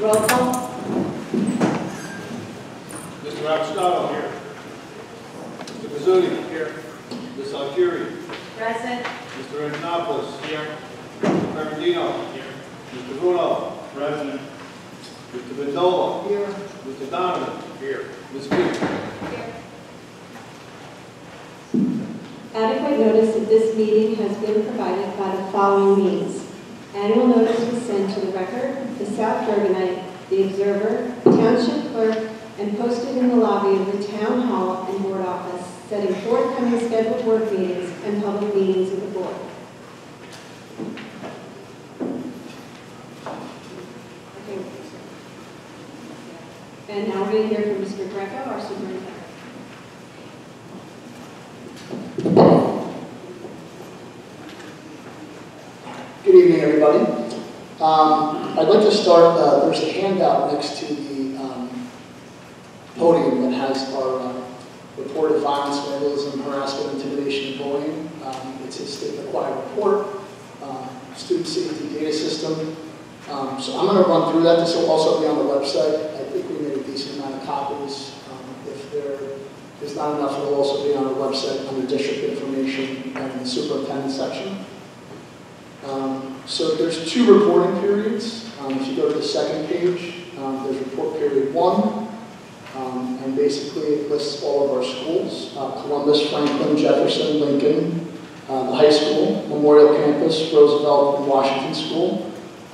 Roll call. Mr. Rappustato. Here. Mr. Pizzuti. Here. Ms. Alcieri. Present. Mr. Antonopoulos. Here. Mr. Ferrandino. Here. Mr. Bruno. Present. Mr. Vindola. Here. Mr. Donovan. Here. Ms. King. Adequate notice of this meeting has been provided by the following means. Annual notice was sent to the Record, the South Bergenite, the Observer, Township Clerk, and posted in the lobby of the Town Hall and Board Office, setting forthcoming scheduled work meetings and public meetings of the Board. And now we're going to hear from Mr. Greco, our superintendent. Good evening, everybody. Um, I'd like to start, uh, there's a handout next to the um, podium that has our uh, report of violence, vandalism, harassment, intimidation, and bullying. Um, It's a state-required report, uh, student safety data system. Um, So I'm going to run through that. This will also be on the website. I think we made a decent amount of copies. Um, If there is not enough, it'll also be on our website under district information and in the superintendent section. Um, So there's two reporting periods. Um, If you go to the second page, um, there's report period one. Um, And basically, it lists all of our schools, uh, Columbus, Franklin, Jefferson, Lincoln, uh, the high school, Memorial Campus, Roosevelt, and Washington School.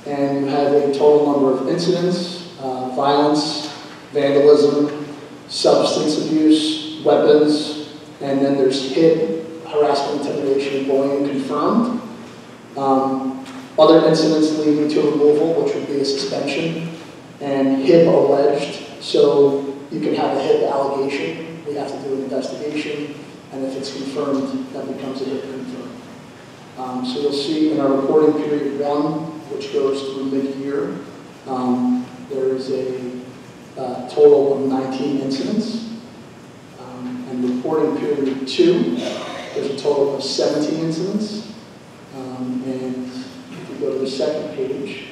And you have a total number of incidents, uh, violence, vandalism, substance abuse, weapons, and then there's HIB, harassment, intimidation, bullying confirmed. Um, Other incidents leading to removal, which would be a suspension, and HIB alleged, so you can have a HIB allegation, we have to do an investigation, and if it's confirmed, that becomes a HIB confirmed. Um, So you'll see in our reporting period one, which goes through mid-year, um, there is a uh, total of 19 incidents. Um, And reporting period two, there's a total of 17 incidents. Um, And if you go to the second page,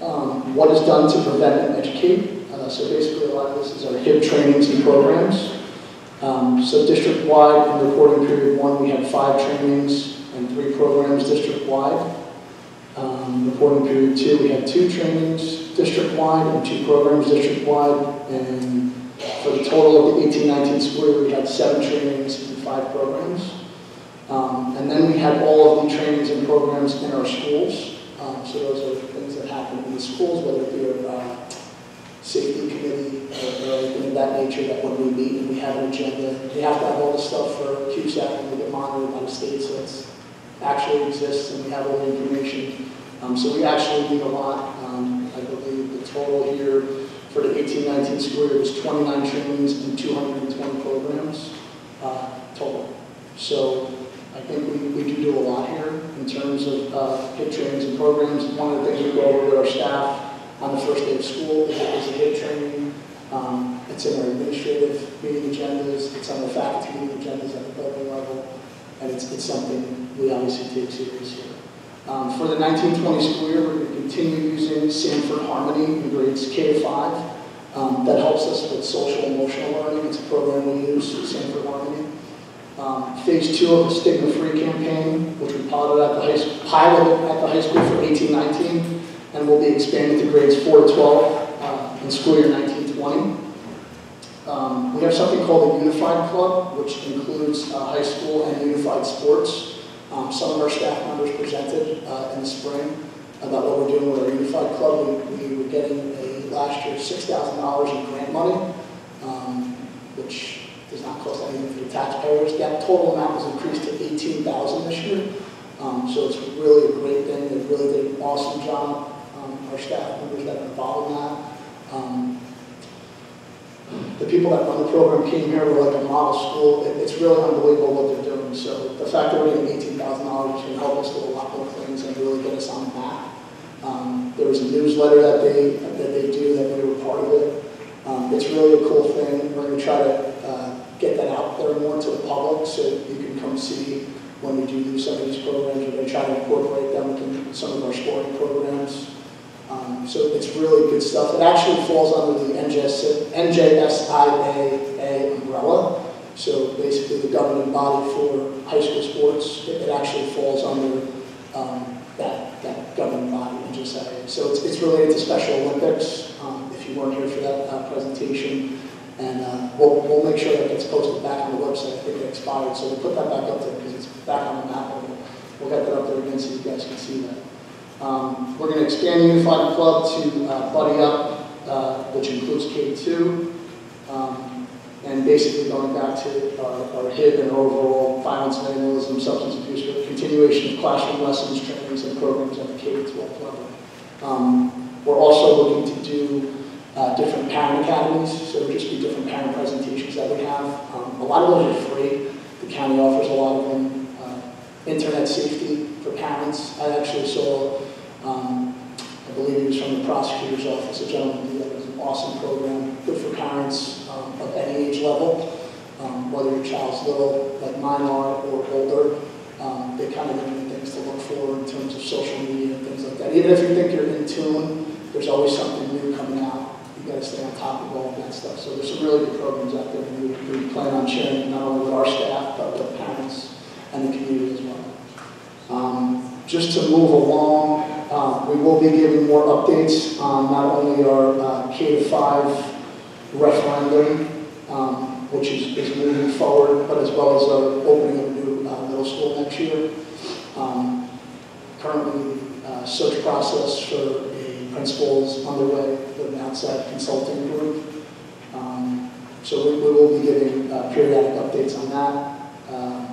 um, what is done to prevent and educate? Uh, So basically, a lot of this is our HIB trainings and programs. Um, So district-wide, in reporting period one, we had five trainings and three programs district-wide. Um, Reporting period two, we had two trainings district-wide and two programs district-wide. And for the total of the 18-19 school year, we had seven trainings and five programs. Um, And then we had all of the trainings and programs in our schools. Um, So those are things that happen in the schools, whether it be a uh, safety committee or or anything of that nature, that when we meet and we have an agenda, we have to have all the stuff for CUSAC and we get monitored by the state, so it's actually exists and we have all the information. Um, So we actually need a lot. Um, I believe the total here for the 18-19 school year was 29 trainings and 220 programs uh, total. So I think we, we do do a lot here in terms of uh, HIB trainings and programs. One of the things we go over with our staff on the first day of school is a HIB training. Um, It's in our administrative meeting agendas, it's on the faculty meeting agendas at the building level, and it's, it's something we obviously take serious here. Um, For the 1920 school year, we're going to continue using Sanford Harmony in grades K to 5. Um, That helps us with social emotional learning. It's a program we use, Sanford Harmony. Um, Phase two of the Stigma Free campaign, which we piloted at the high, at the high school for 18-19, and will be expanded to grades 4 to 12 uh, in school year 1920. Um, We have something called the Unified Club, which includes uh, high school and unified sports. Um, Some of our staff members presented uh, in the spring about what we're doing with our Unified Club. We we were getting a, last year, $6,000 in grant money, um, which not cost anything for the taxpayers. That total amount was increased to 18,000 this year. Um, So it's really a great thing. They really did an awesome job. Um, Our staff members that are involved in that. Um, the people that run the program came here, were like a model school. It- It's really unbelievable what they're doing. So the fact that we're getting eighteen thousand dollars can help us do a lot more things and really get us on the map. Um, There was a newsletter that they, that they do, that we were part of it. Um, It's really a cool thing. We're going to try to get that out there more to the public so you can come see when we do do some of these programs. We're going to try to incorporate them into some of our sporting programs. Um, So it's really good stuff. It actually falls under the NJS NJSIAA umbrella. So basically, the governing body for high school sports, it it actually falls under um, that, that governing body, NJSIAA. So it's, it's related to Special Olympics, um, if you weren't here for that uh, presentation. And uh, we'll, we'll make sure that gets posted back on the website, I think it expired, so we'll put that back up there because it's back on the map. and We'll get that up there again so you guys can see that. Um, We're going to expand Unified Club to uh, Buddy Up, uh, which includes K-2. Um, And basically going back to our our and overall violence, vandalism, substance abuse, continuation of classroom lessons, trainings, and programs at the K-12 level. Um, We're also looking to do uh, different parent academies, so there'll just be different parent presentations that we have. Um, A lot of those are free. The county offers a lot of them. Uh, Internet safety for parents. I actually saw, um, I believe he was from the prosecutor's office, a gentleman who that was an awesome program, good for parents um, of any age level, um, whether your child's little, like mine are, or older. Um, They kind of give you things to look for in terms of social media and things like that. Even if you think you're in tune, there's always something new coming out. You got to stay on top of all of that stuff. So there's some really good programs out there, and we, we plan on sharing not only with our staff, but with parents and the community as well. Um, Just to move along, uh, we will be giving more updates on not only our uh, K to 5 referendum, um, which is, is moving forward, but as well as our opening of a new uh, middle school next year. Um, Currently, uh, search process for is underway with an outside consulting group. Um, So we we will be giving uh, periodic updates on that. Um,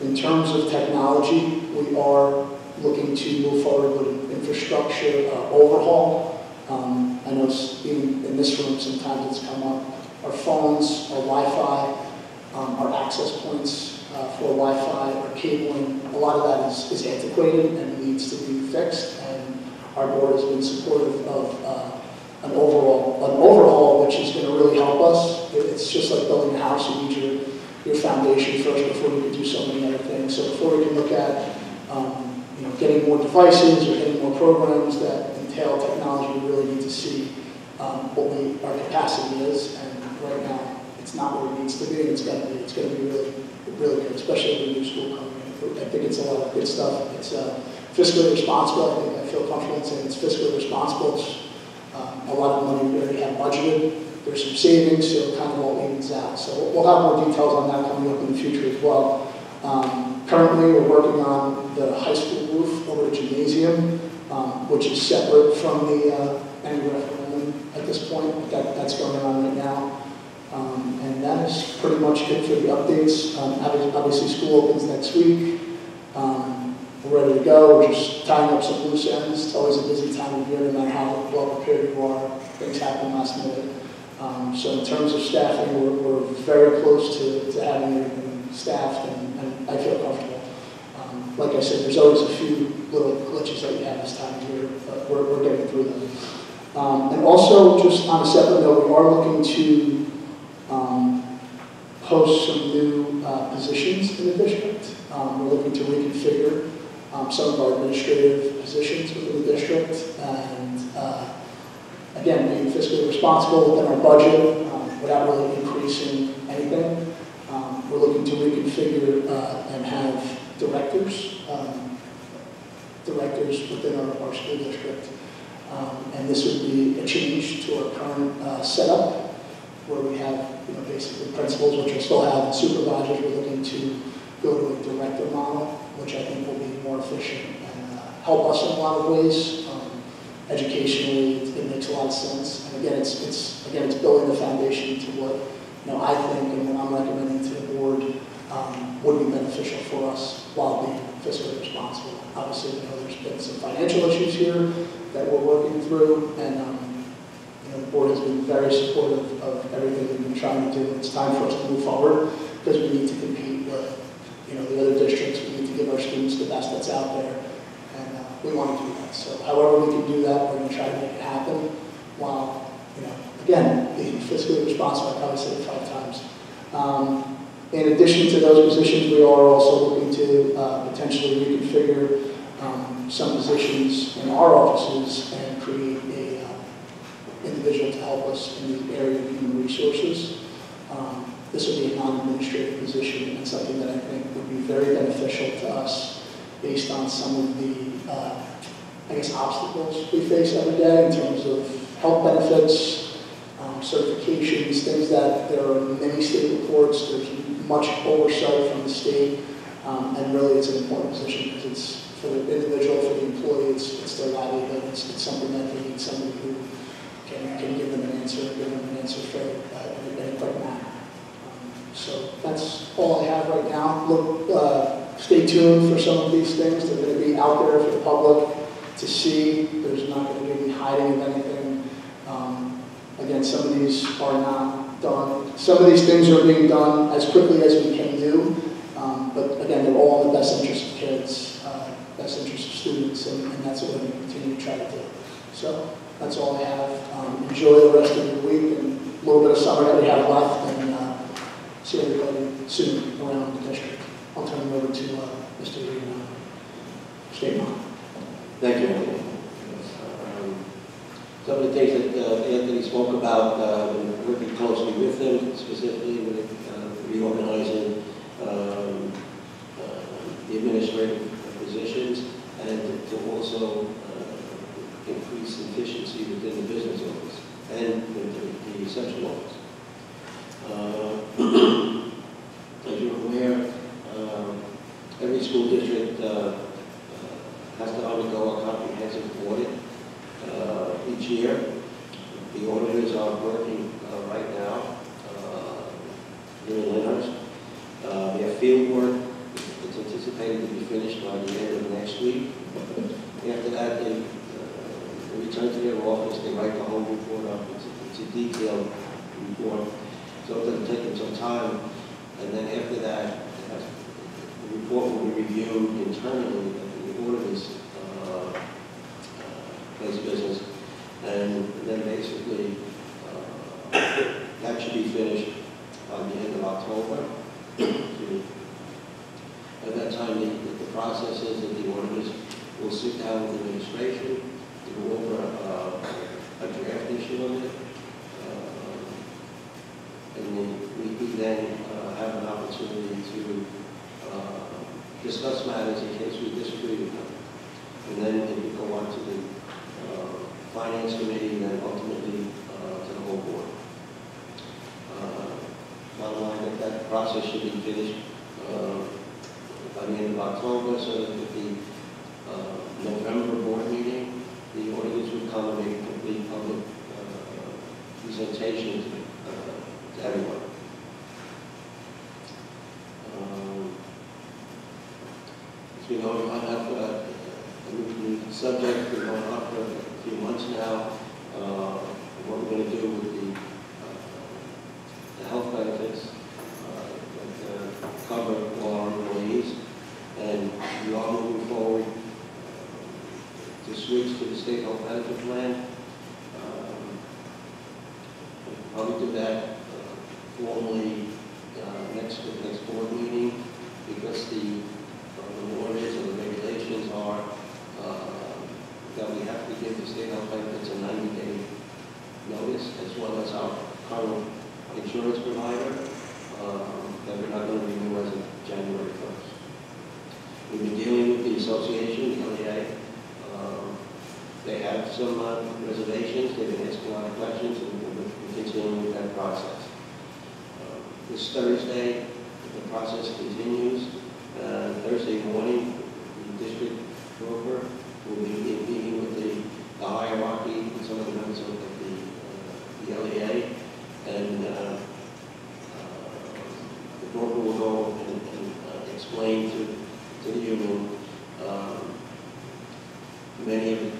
In terms of technology, we are looking to move forward with an infrastructure uh, overhaul. Um, I know even in this room, sometimes it's come up. Our phones, our Wi-Fi, um, our access points uh, for Wi-Fi, our cabling, a lot of that is is antiquated and needs to be fixed. Our board has been supportive of uh, an overall, an overhaul, which is going to really help us. It- It's just like building a house, you need your your foundation first before you can do so many other things. So before we can look at, um, you know, getting more devices or getting more programs that entail technology, we really need to see um, what we, our capacity is. And right now, it's not where it needs to be, it's gonna be, it's gonna be really, really good, especially with the new school coming in. I think it's a lot of good stuff. It's uh, fiscally responsible. I think feel in saying it's fiscally responsible. It's um, a lot of money we already have budgeted. There's some savings, so it kind of all evens out. So we'll have more details on that coming up in the future as well. Um, Currently, we're working on the high school roof over the gymnasium, um, which is separate from the, uh, any referendum at this point. That, that's going on right now. Um, And that is pretty much it for the updates. Um, Obviously, school opens next week. Ready to go. We're just tying up some loose ends. It's always a busy time of year, no matter how well prepared you are. Things happen last minute. Um, So in terms of staffing, we're, we're very close to, to having everything staffed, and, and I feel comfortable. Um, Like I said, there's always a few little glitches that you have this time of year, but we're, we're getting through them. Um, And also, just on a separate note, we are looking to um, post some new uh, positions in the district. Um, We're looking to reconfigure um, some of our administrative positions within the district, and uh, again, being fiscally responsible within our budget um, without really increasing anything. Um, We're looking to reconfigure uh, and have directors, um, directors within our, our school district. Um, And this would be a change to our current uh, setup, where we have, you know, basically principals, which we still have, and supervisors. We're looking to go to a director model, which I think will be more efficient and uh, help us in a lot of ways. Um, educationally, it makes a lot of sense. And again, it's, it's, again, it's building the foundation to what, you know, I think and what I'm recommending to the board um, would be beneficial for us while being fiscally responsible. Obviously, you know, there's been some financial issues here that we're working through, and, um, you know, the board has been very supportive of everything we've been trying to do. It's time for us to move forward, because we need to compete with, you know, the other districts. Give our students the best that's out there, and uh, we want to do that. So however we can do that, we're going to try to make it happen while, you know, again, being fiscally responsible, I probably said it five times. Um, In addition to those positions, we are also looking to uh, potentially reconfigure um, some positions in our offices and create a uh, individual to help us in the area of human resources. Um, This will be a non-administrative position and something that I very beneficial to us based on some of the, uh, I guess, obstacles we face every day in terms of health benefits, um, certifications, things that there are many state reports, there's much oversight from the state, um, and really it's an important position because it's for the individual, for the employee, it's, it's their livelihood, it's, it's something that they need somebody who can, can give them an answer, give them an answer for, uh, in a- quick manner. So that's all I have right now. Look, uh, stay tuned for some of these things. They're going to be out there for the public to see. There's not going to be any hiding of anything. Um, Again, some of these are not done. Some of these things are being done as quickly as we can do. Um, But again, they're all in the best interest of kids, uh, best interest of students, and and that's what we're going to continue to try to do. So that's all I have. Um, Enjoy the rest of your week and a little bit of summer that we have left, see everybody soon around the district. I'll turn it over to uh, Mr. Uh, State Mine. Thank you, Um, Some of the things that uh, Anthony spoke about, been working closely with them, specifically with uh, reorganizing um, uh, the administrative positions and to also increase efficiency within the business office and within the central office. Uh, As you're aware, um, every uh, uh, has to undergo a comprehensive audit uh, each year. The auditors are working right now here in Lyndhurst. Their field work is anticipated to be finished by the end of next week. After that, they return to their office, they write the whole report up. It's a- It's a detailed report, so it'll take them some time. And then after that, report will be reviewed internally at the auditors uh, uh, place business. And then basically, uh, that should be finished by the end of October. At that time, the, the process is that the auditors will sit down with the administration, to go over uh, a draft issue of it. uh, And we we then uh, have an opportunity to discuss matters in case we disagree with them. And then it would go on to the uh, finance committee and then ultimately uh, to the whole board. Uh, Bottom line, that that process should be finished uh, by the end of October, so that at the uh, November board meeting, the auditors would come and make a complete public presentation to to everyone. Um, We know, I have uh, a new subject, we're going on for a few months now, uh, what we're going to do with the uh, the health benefits uh, that uh, cover all our employees. And we are moving forward uh, to switch to the state health benefit plan. Um, we'll Probably do that uh, formally uh, next, next board meeting because the uh, the orders or the regulations are uh, that we have to give the state health benefits a 90-day notice as well as our current insurance provider, um, that we're not going to renew as of January 1st. We've been dealing with the association, the LEA. Um, They have some uh, reservations, they've been asking a lot of questions, and we're continuing with that process. Uh, This Thursday, the process continues. Uh, Thursday morning, the district broker will be meeting with the the hierarchy and some of the members of the uh, the LEA. And uh, uh, the broker will go and and, uh, explain to, to the union um, many of the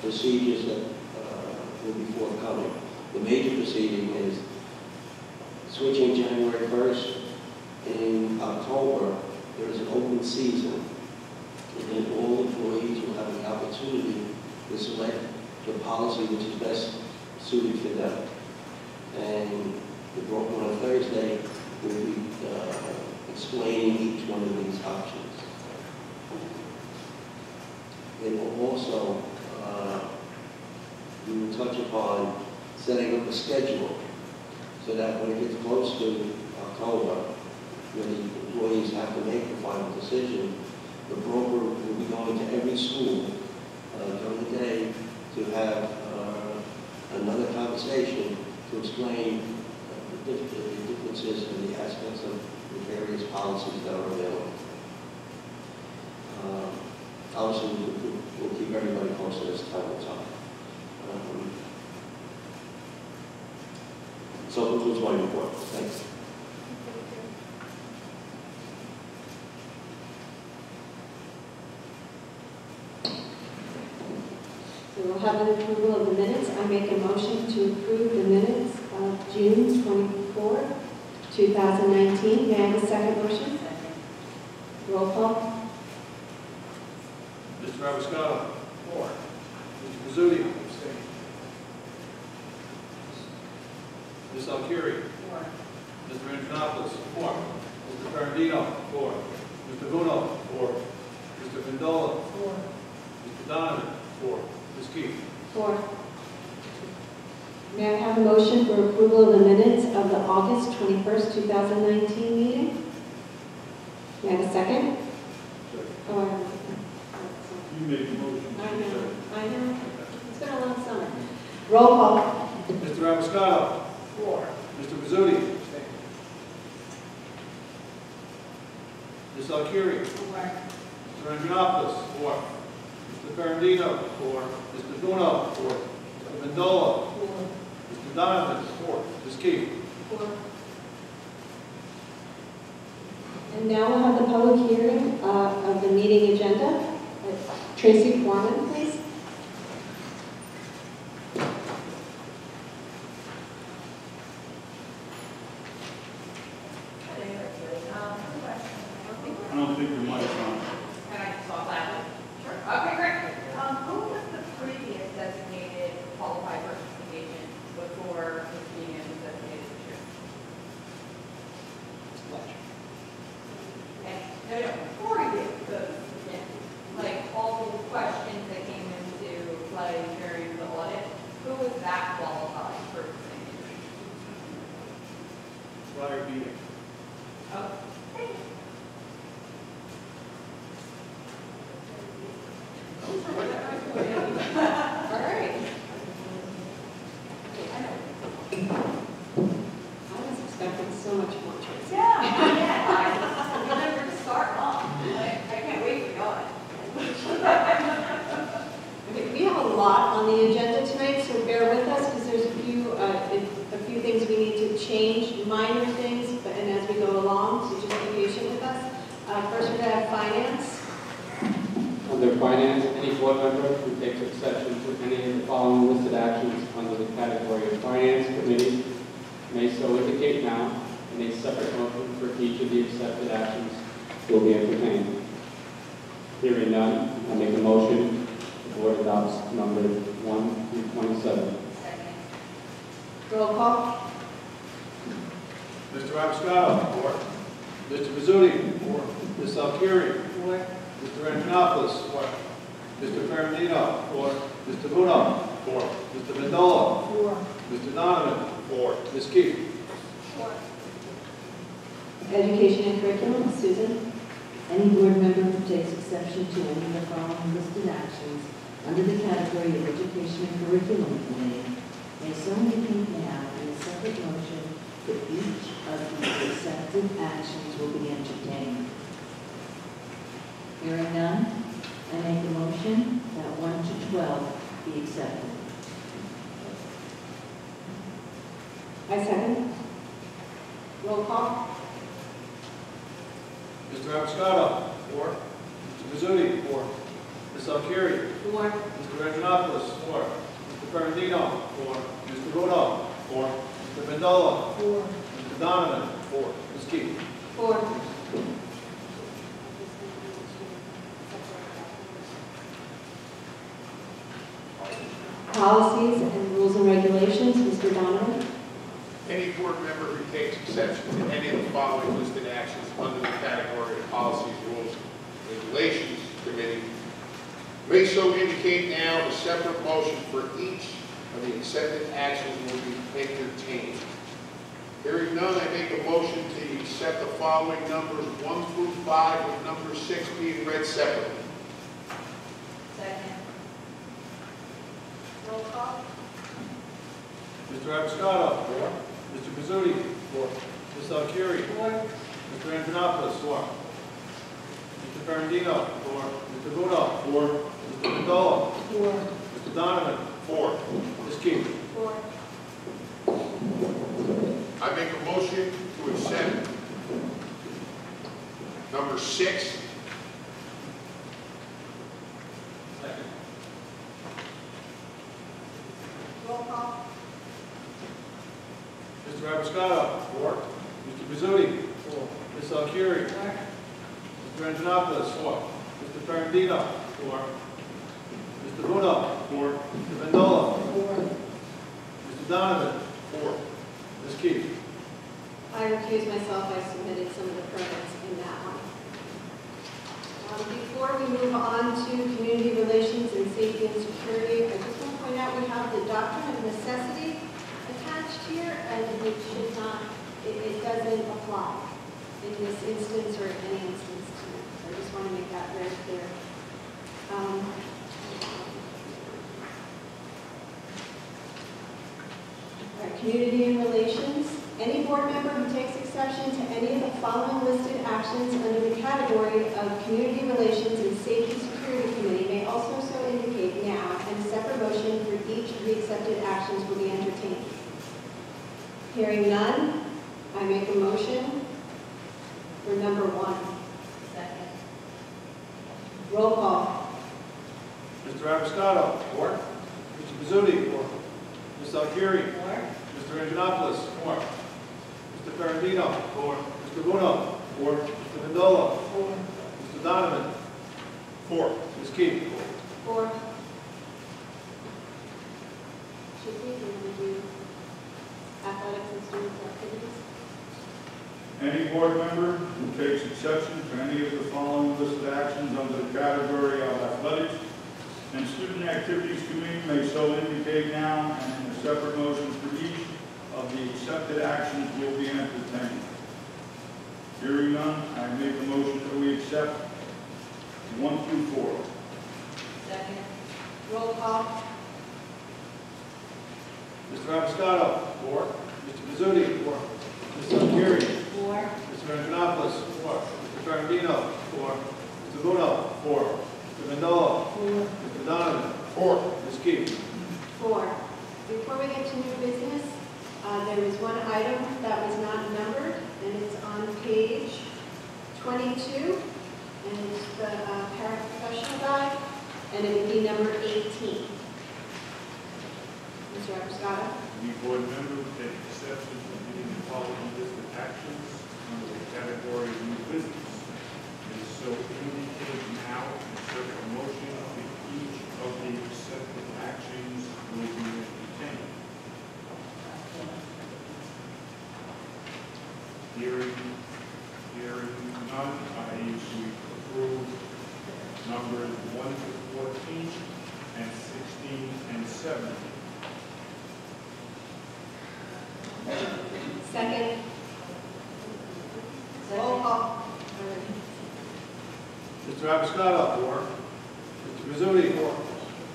procedures that will be forthcoming. The major proceeding is switching January 1st. In October, there is an open season, and then all employees will have the opportunity to select the policy which is best suited for them. And the broker on Thursday will be uh, explaining each one of these options. it will also, uh, we will touch upon setting up a schedule so that when it gets close to October, when the employees have to make the final decision, the broker will be going to every school uh, during the day to have uh, another conversation to explain the differences and the aspects of the various policies that are available. Uh, Obviously, we- we- we'll keep everybody posted as time goes on. Um, So concludes my report. Thanks. So we'll have an approval of the minutes. I make a motion to approve the minutes of June 24, 2019. May I have a second motion? Roll call. Mr. Abiscato. Four. Mr. Pizzuti. Abstain. Ms. Alcieri. Four. Mr. Antonopoulos. Four. Mr. Ferrandino. Four. Mr. Bruno. Four. Mr. Vindola. Four. Mr. Donovan. Four. Ms. Keefe. Four. May I have a motion for approval of the minutes of the August 21st, 2019 meeting? May I have a second? Or- oh, You made the motion. I know, I know. It's been a long summer. Roll call. Mr. Abiscato. Four. Mr. Pizzuti. Ms. Alcieri. Four. Mr. Andronakis. Four. Mr. Ferrandino. Four. Mr. Bruno. Four. Mr. Vindola. Four. Donovan. Four. Ms. Keefe. Four. And now we'll have the public hearing uh, of the meeting agenda. Tracy Foreman, please. Um, quick question. I don't think your mic's on. Can I talk loudly? Sure. Okay, great. Um, who was the previous designated qualified purchasing agent before Ms. Dean was designated this year? And, no, no, before you did, because, yeah, like, all the questions that came into play during the audit, who was that qualified purchasing agent? Prior meeting. Oh, thank you. All right. I know. I was expecting so much more, Tracy. Yeah, yeah, I, you never just start off. Like, I can't wait for y'all. Okay, we have a lot on the agenda tonight, so bear with us, because there's a few, uh, a few things we need to change, minor things, but, and as we go along, so just be patient with us. Uh, First, we're going to have finance. Under finance, any board member who takes exception to any of the following listed actions under the category of finance committee may so indicate now, and a separate motion for each of the accepted actions will be entertained. Hearing none, I make a motion, the board adopts number one through twenty-seven. Second. Roll call. Mr. Abiscato. Four. Mr. Pizzuti. Four. Ms. Alcieri. Four. Mr. Antonopoulos. Four. Mr. Ferrandino. Four. Mr. Bruno. Four. Mr. Vindola. Four. Mr. Donovan. Four. Ms. Keefe. Four. Education and curriculum, Susan. Any board member who takes exception to any of the following listed actions under the category of Education and Curriculum Committee may so indicate now in a separate motion that each of the accepted actions will be entertained. Hearing none, I make a motion that 1 to 12 be accepted. I second. Roll call. Mr. Abiscato. Four. Mr. Pizzuti. Four. Ms. Alcieri. Four. Mr. Antonopoulos. Four. Mr. Ferrandino. Four. Mr. Bruno. Four. Mr. Vindola. Four. Mr. Donovan. Four. Ms. Keefe. Four. Policies and rules and regulations, Mr. Donovan. Any board member who takes exception to any of the following listed actions under the category of policies, rules, regulations committee may so indicate now, a separate motion for each of the accepted actions will be entertained. Hearing none, I make a motion to accept the following numbers one through five, with number six being read separately. Second. Roll call? Mr. Abiscato. Four. Mr. Pizzuti. Four. Ms. Alcieri. Four. Mr. Antonopoulos. Four. Mr. Ferrandino. Four. Mr. Bruno. Four. Mr. Vindola. Four. Mr. Donovan. Four. Ms. Keefe. Four. I make a motion to accept number six, Second. Roll call? Mr. Abiscato. Four. Mr. Pizzuti. Four. Ms. Alcieri. Four. Mr. Antonopoulos. Four. Mr. Ferrandino. Four. Mr. Bruno. Four. Mr. Vindola. Four. Mr. Donovan. four. Ms. Keefe. I recuse myself, I submitted some of the permits in that one. Um, Before we move on to community relations and safety and security, I just want to point out we have the doctrine of necessity attached here, and it should not, it, it doesn't apply in this instance or in any instance tonight. So I just want to make that very clear. Um, community and relations. Any board member who takes exception to any of the following listed actions under the category of community relations and safety security committee may also so indicate now, and a separate motion for each of the accepted actions will be entertained. Hearing none, I make a motion for number one. Second. Roll call. Mr. Abiscato. Four. Mr. Pizzuti. Four. Ms. Alcieri. Four. Mr. Antonopoulos. Four. Mr. Ferrandino. Four. Mr. Bruno. Four. Mr. Vindola. Four. Mr. Donovan. Four. Ms. Keefe. Four. Should we, do to do athletics and student activities? Any board member who takes exception to any of the following listed actions under the category of athletics and student activities committee may so indicate now, and in a separate motion for each of the accepted actions will be entertained. Hearing none, I make a motion that we accept one through four. Second. Roll call. Mr. Abiscato. Four. Mr. Pizzuti. Four. Ms. Alcieri. Four. Mr. Antonopoulos. Four. Mr. Ferrandino. Four. Mr. Bruno. Four. Mr. Vindola. Four. Mr. Donovan. Four. Ms. Keefe. Four. Before we get to new business, uh, there was one item that was not numbered, and it's on page 22, and it's the uh, paraprofessional guide, and it would be number 18. Mr. Abiscato? Any board member who takes exception to any of the following listed actions under the category of new business may so indicate now and accept a motion that each of the accepted actions will be entertained. Hearing, hearing none, I usually approve numbers one to fourteen and sixteen and seventeen. Second. Roll call. Mr. Abiscato. Four. Mr. Pizzuti. Four.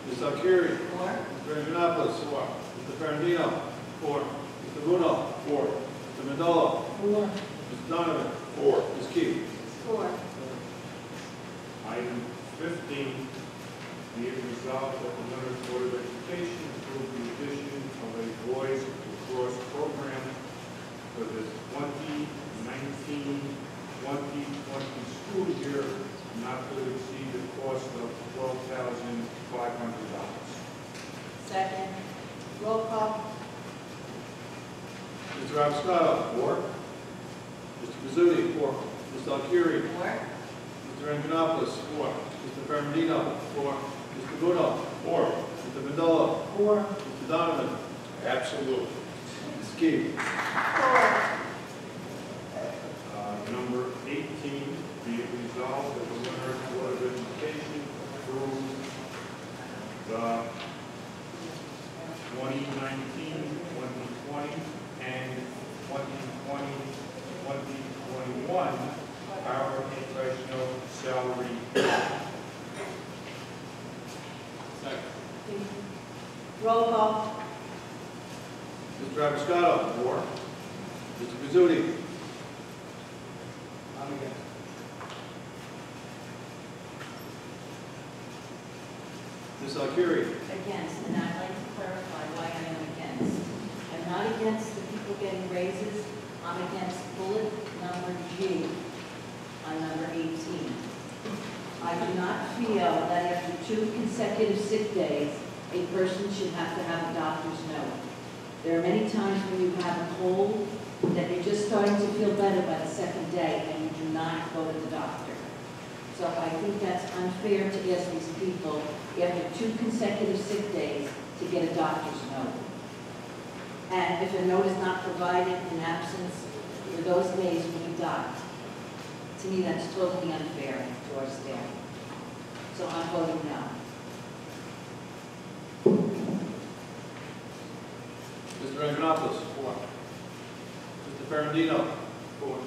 Ms. Alcieri. Four. Mr. Antonopoulos. Four. Mr. Ferrandino. Four. Mr. Bruno. Four. Mr. Vindola. Four. Mr. Donovan. Four. Ms. Keefe. Four. Item fifteen, be it resolved that the Lyndhurst Board of Education approve the addition of a Boys Lacrosse program for the 2019-2020 school year, not to exceed the cost of twelve thousand five hundred dollars. Second. Roll call. Mr. Abiscato. Four. Mr. Pizzuti. Four. Ms. Alcieri. Four. Mr. Antonopoulos. Four. Mr. Ferrandino. Four. Mr. Bruno. Four. Mr. Vindola. Four. Mr. Donovan. Absolutely. Ms. Keefe. Four. Uh, Number 18, be it resolved that the Lyndhurst Board of Education approve 2019, 2020, and 2020, 2021 paraprofessional salary. Roll call. Mr. Abiscato. Four. Mr. Pizzuti. I'm against. Ms. Alcieri. Against, and I'd like to clarify why I am against. I'm not against the people getting raises, I'm against bullet number G on number 18. I do not feel that after two consecutive sick days, a person should have to have a doctor's note. There are times when you have a cold, that you're just starting to feel better by the second day, and you do not go to the doctor. So I think that's unfair to ask these people, after two consecutive sick days, to get a doctor's note. And if a note is not provided in absence for those days when you docked, to me, that's totally unfair to our staff. So I'm voting no. Mr. Antonopoulos. Four. Mr. Ferrandino. Four.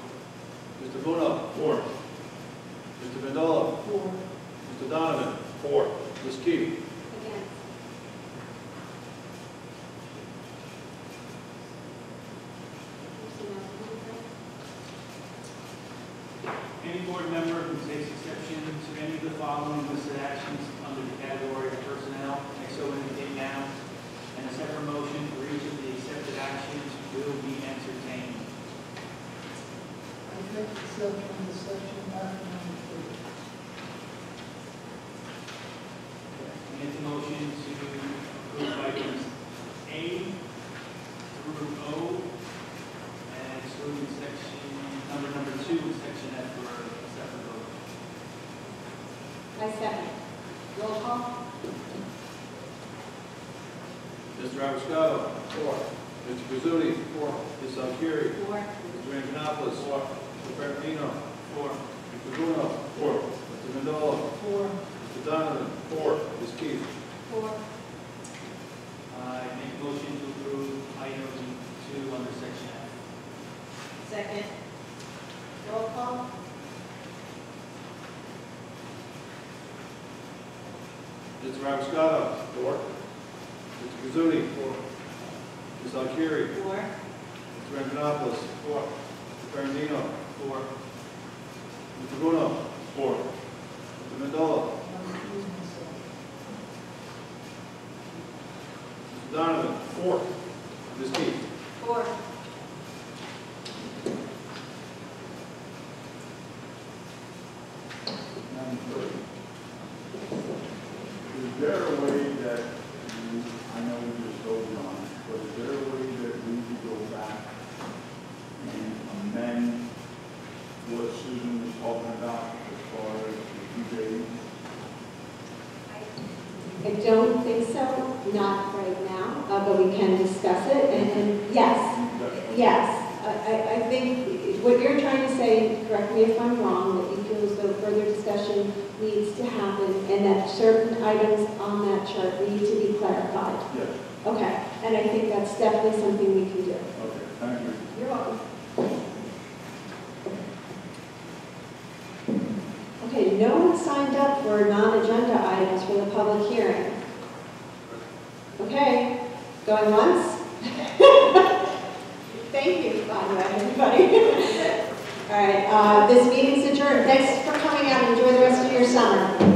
Mr. Bruno. Four. Mr. Vindola. Four. Mr. Donovan. Four. Ms. Keefe. Against. Any board member who takes exception to any of the following listed actions under the category of personnel may so indicate now, and a separate motion for each of the accepted actions will be entertained. I take exception to section F number three. Make the motion to approve items A through O, and excluding section, number number two, section F for a separate vote. I second. Roll call. Mr. Abiscato. Four. Mr. Pizzuti. Four. Ms. Alcieri. Four. Mr. Antonopoulos. Four. Mr. Ferrandino. Four. Mr. Bruno. Four. Mr. Vindola. Four. Mr. Donovan. Four. Ms. Keefe. Four. I make a motion to approve item two under section F. Second. Roll call. Mr. Abiscato. Four. Mr. Pizzuti. Four. Ms. Alcieri. Four. Mr. Antonopoulos. Four. Mr. Ferrandino. Four. Mr. Bruno. Four. Mr. Vindola. Mr. Donovan. Four. Ms. Keefe. Four. Madam Clerk, Is there a way that you, I know we just voted on it, but is there a way that we could go back and amend what Susan was talking about as far as the two days? I don't think so, not right now, uh, but we can discuss it, and, and yes, yes. I, I, I think what you're trying to say, correct me if I'm wrong, that you feel as though further discussion needs to happen, and that certain items on that chart need to be clarified. Yes, Okay, and I think that's definitely something we can do. okay, thank you. You're welcome. Okay, no one signed up for non-agenda items for the public hearing. Okay, going once? Thank you, Bonnie, everybody. All right, uh, this meeting's adjourned. Thanks for coming out. Enjoy the rest of your summer.